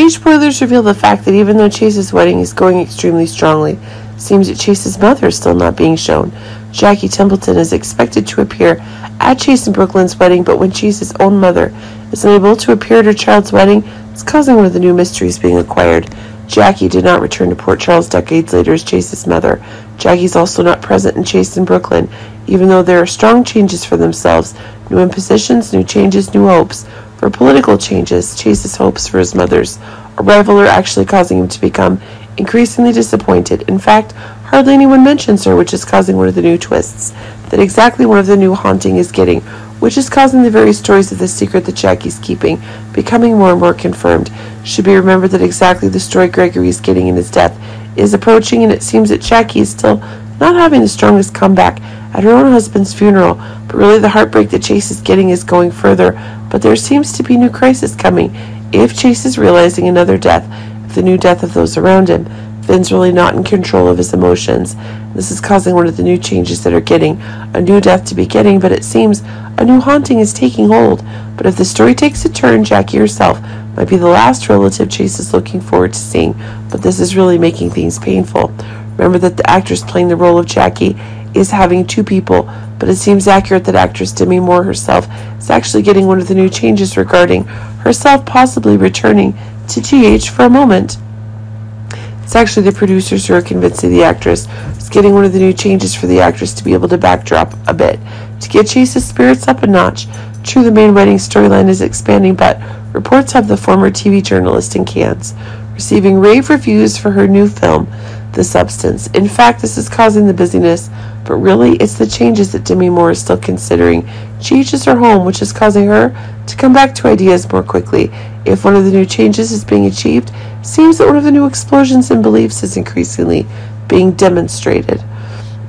Change spoilers reveal the fact that even though Chase's wedding is going extremely strongly, seems that Chase's mother is still not being shown. Jackie Templeton is expected to appear at Chase and Brook Lynn's wedding, but when Chase's own mother is unable to appear at her child's wedding, it's causing one of the new mysteries being acquired. Jackie did not return to Port Charles decades later as Chase's mother. Jackie's also not present in Chase and Brook Lynn, even though there are strong changes for themselves, new impositions, new changes, new hopes. For political changes, Chase's hopes for his mother's arrival are actually causing him to become increasingly disappointed. In fact, hardly anyone mentions her, which is causing one of the new twists. That exactly one of the new haunting is getting, which is causing the very stories of the secret that Jackie's keeping becoming more and more confirmed. Should be remembered that exactly the story Gregory is getting in his death is approaching, and it seems that Jackie is still not having the strongest comeback at her own husband's funeral, but really the heartbreak that Chase is getting is going further. But there seems to be new crisis coming. If Chase is realizing another death, if the new death of those around him, Finn's really not in control of his emotions. This is causing one of the new changes that are getting a new death to be getting, but it seems a new haunting is taking hold. But if the story takes a turn, Jackie herself might be the last relative Chase is looking forward to seeing. But this is really making things painful. Remember that the actress playing the role of Jackie is having two people, but it seems accurate that actress Demi Moore herself is actually getting one of the new changes regarding herself possibly returning to GH for a moment. It's actually the producers who are convincing the actress is getting one of the new changes for the actress to be able to backdrop a bit to get Chase's spirits up a notch. True, the main wedding storyline is expanding, but reports have the former TV journalist in Cannes receiving rave reviews for her new film, The Substance. In fact, this is causing the busyness, but really it's the changes that Demi Moore is still considering. Is her home, which is causing her to come back to ideas more quickly. If one of the new changes is being achieved, seems that one of the new explosions in beliefs is increasingly being demonstrated.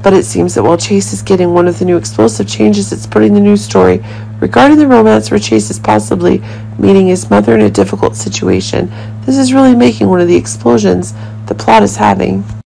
But it seems that while Chase is getting one of the new explosive changes, it's putting the new story regarding the romance where Chase is possibly meeting his mother in a difficult situation. This is really making one of the explosions the plot is having.